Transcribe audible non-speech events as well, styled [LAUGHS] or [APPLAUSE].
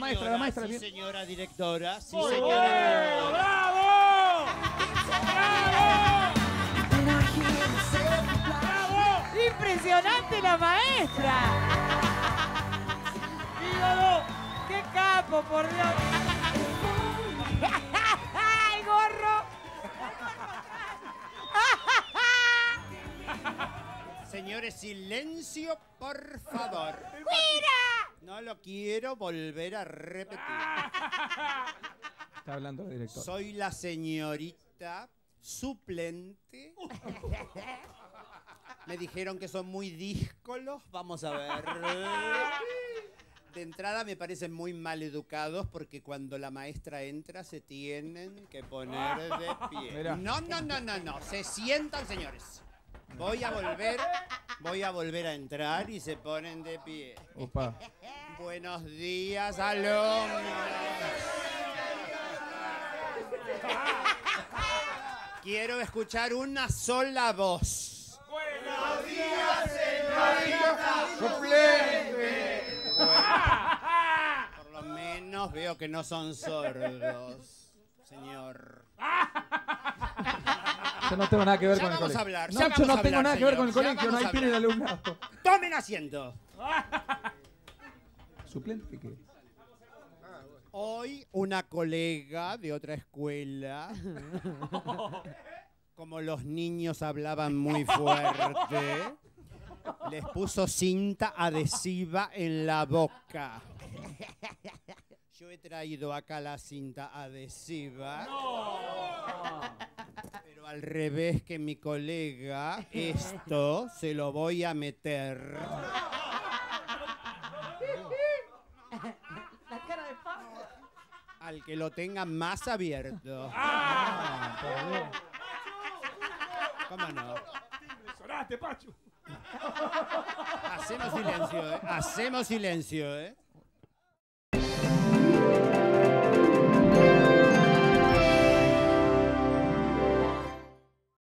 maestra, la maestra. Sí, señora directora. Sí, señora. ¡Bravo! Impresionante la maestra. ¡Ídolo! ¡Qué capo, por Dios! [LAUGHS] ¡El gorro! Señores, silencio, por favor. ¡Mira! No lo quiero volver a repetir. [LAUGHS] Está hablando el director. Soy la señorita suplente. Me dijeron que son muy díscolos. Vamos a ver. De entrada me parecen muy mal educados porque cuando la maestra entra se tienen que poner de pie. Mira. No, no, no, no, no. Se sientan, señores. Voy a volver, voy a volver a entrar y se ponen de pie. Opa. Buenos días, alumnos. Quiero escuchar una sola voz. ¡Buenos Por lo menos veo que no son sordos, señor. Yo no tengo nada que ver Ya con el vamos colegio. a hablar, No, yo no tengo hablar, nada que ver con el colegio, no vamos hay a tiene el alumnado. Tomen asiento. ¿Suplente? Hoy una colega de otra escuela, [LAUGHS] como los niños hablaban muy fuerte, les puso cinta adhesiva en la boca. Yo he traído acá la cinta adhesiva. Pero al revés que mi colega, esto se lo voy a meter. La cara de Pablo. Al que lo tenga más abierto. ¿Cómo no? ¡Sonaste, Pachu! Hacemos silencio, ¿eh? Hacemos silencio, ¿eh?